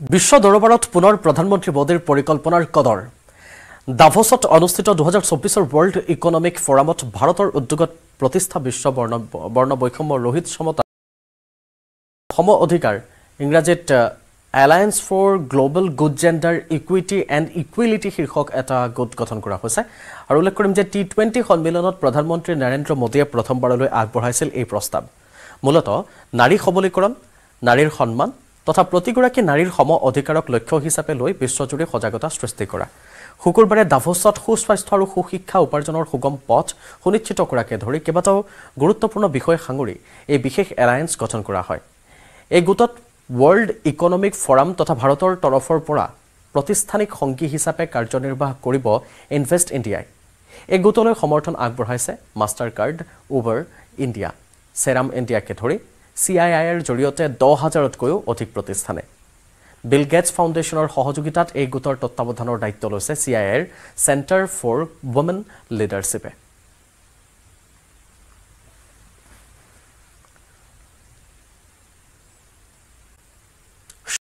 বিশ্ব দৰবাৰত পুনৰ প্ৰধানমন্ত্ৰী মোদীৰ পৰিকল্পনাৰ কদৰ। ডাভছত অনুষ্ঠিত দুহেজাৰ চৌব্বিছৰ ৱৰ্ল্ড ইকনমিক ফৰামত ভাৰতৰ উদ্যোগত প্ৰতিষ্ঠা বিশ্ব বৰ্ণ বৈষম্য ৰোহিত সমতা। সম অধিকাৰ ইংৰাজীত alliance for global good gender equity and equality শীৰ্ষক এটা গোট গঠন কৰা হৈছে। আৰু উল্লেখ কৰিম যে টি টুৱেণ্টি সন্মিলনত প্ৰধানমন্ত্ৰী নৰেন্দ্ৰ মোদীয়ে প্ৰথমবাৰলৈ আগবঢ়াইছিল এই প্ৰস্তাৱ। মূলতঃ নাৰী সবলীকৰণ নাৰীৰ সন্মান তথা প্ৰতিগৰাকী নাৰীৰ সম অধিকাৰক লক্ষ্য হিচাপে লৈ বিশ্বজুৰি সজাগতা সৃষ্টি কৰা। শুকুৰবাৰে ডাভছত সুস্বাস্থ্য আৰু সুশিক্ষা উপাৰ্জনৰ সুগম পথ সুনিশ্চিত কৰাকে ধৰি কেইবাটাও গুৰুত্বপূৰ্ণ বিষয় সাঙুৰি এই বিশেষ এলায়েন্স গঠন কৰা হয়। এই গোটত ৱৰ্ল্ড ইকনমিক ফৰাম তথা ভাৰতৰ তৰফৰ পৰা প্ৰতিষ্ঠানিক সংগী হিচাপে কাৰ্যনিৰ্বাহ কৰিব ইনভেষ্ট ইণ্ডিয়াই এই গোটলৈ সমৰ্থন আগবঢ়াইছে মাষ্টাৰ কাৰ্ড উবাৰ ইণ্ডিয়া চেৰাম ইণ্ডিয়াকে ধৰি চি আই আইৰ জৰিয়তে দহ হাজাৰতকৈও অধিক প্ৰতিষ্ঠানে। বিল গেটছ ফাউণ্ডেশ্যনৰ সহযোগিতাত এই গোটৰ তত্বাৱধানৰ দায়িত্ব লৈছে চি আই আইৰ চেণ্টাৰ ফৰ ৱমেন লিডাৰশ্বিপে